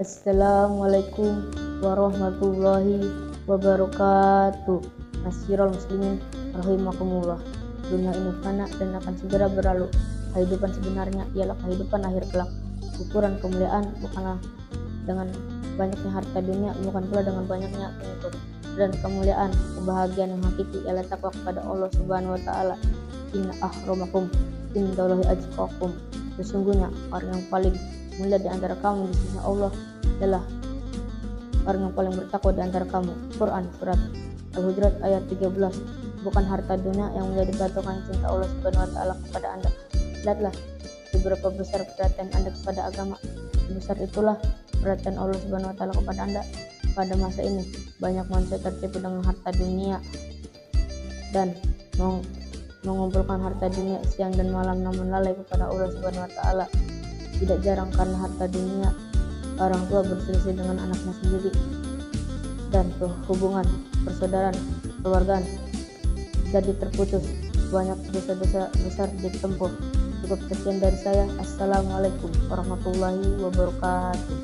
Assalamualaikum warahmatullahi wabarakatuh. Nasirul muslimin rahimakumullah. Dunia ini fana dan akan segera berlalu. Kehidupan sebenarnya ialah kehidupan akhir kelak. Ukuran kemuliaan bukanlah dengan banyaknya harta dunia, bukan pula dengan banyaknya pengikut. Dan kemuliaan, kebahagiaan yang hakiki ialah takwa kepada Allah Subhanahu wa taala. Inna ahromakum indallahi ajqakum. Sesungguhnya orang yang paling mulia di antara kamu di sisi Allah adalah orang yang paling bertakwa di antara kamu. Quran surat Al-Hujurat ayat 13. Bukan harta dunia yang menjadi patokan cinta Allah Subhanahu wa taala kepada Anda. Lihatlah seberapa besar perhatian Anda kepada agama. Sebesar itulah perhatian Allah Subhanahu wa taala kepada Anda. Pada masa ini, banyak manusia tertipu dengan harta dunia dan mengumpulkan harta dunia siang dan malam namun lalai kepada Allah Subhanahu wa taala. Tidak jarang karena harta dunia orang tua berselisih dengan anaknya sendiri dan hubungan persaudaraan keluargaan jadi terputus. Banyak dosa-dosa besar ditempuh cukup sekian dari saya. Assalamualaikum warahmatullahi wabarakatuh